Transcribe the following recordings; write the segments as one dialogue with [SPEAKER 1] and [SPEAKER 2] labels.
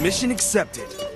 [SPEAKER 1] mission accepted.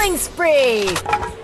[SPEAKER 2] Killing spree!